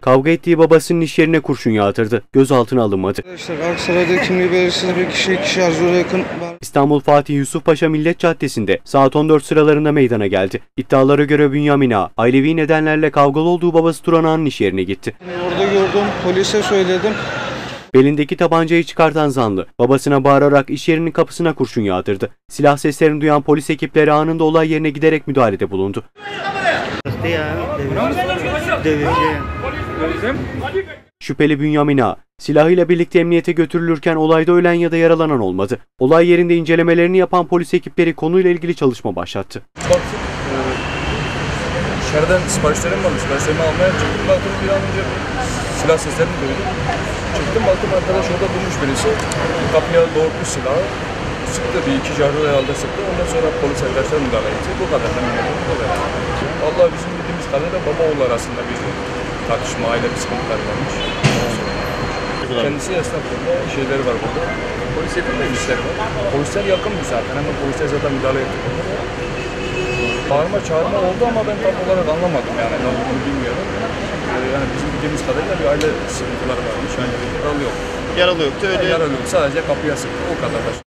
Kavga ettiği babasının iş yerine kurşun yağdırdı. Gözaltına alınmadı. Arkadaşlar Aksaray'da kimliği belirsiz bir kişi iki şarjöre yakın. İstanbul Fatih Yusuf Paşa Millet Caddesi'nde saat 14 sıralarında meydana geldi. İddialara göre Bünyamin Ağa, ailevi nedenlerle kavgalı olduğu babası Turan Ağa'nın iş yerine gitti. Orada gördüm polise söyledim. Belindeki tabancayı çıkartan zanlı, babasına bağırarak iş yerinin kapısına kurşun yağdırdı. Silah seslerini duyan polis ekipleri anında olay yerine giderek müdahalede bulundu. Şüpheli Bünyamin Ağa, silahıyla birlikte emniyete götürülürken olayda ölen ya da yaralanan olmadı. Olay yerinde incelemelerini yapan polis ekipleri konuyla ilgili çalışma başlattı. Dışarıdan siparişlerim varmış. Siparişlerimi almaya çıktım. Baktım bir an önce silah seslerini duydum. Çıktım baktım arkadaş orada durmuş birisi. Kapıya doğrultmuş silahı. Sıktı bir iki jarro herhalde sıktı. Ondan sonra polis arkadaşlar müdahale etti. Bu kadar. Bu kadar. Allah bizim bildiğimiz kadarıyla baba oğul arasında bir tartışma, aile bir sıkıntılar varmış. Kendisi esnaf burada, şeyleri var burada. Polis yakın işleri var. Polisler yakınmış zaten. Hemen polisler zaten müdahale etti. Bağırma çağırma oldu ama ben tam olarak anlamadım yani ne olduğunu bilmiyorum. Ee, yani bizim bildiğimiz kadarıyla bir aile sıkıntıları varmış. Yani yaralı yok. Yaralı yoktu öyle. Yaralı yok. Sadece kapıya sıktı. O kadar.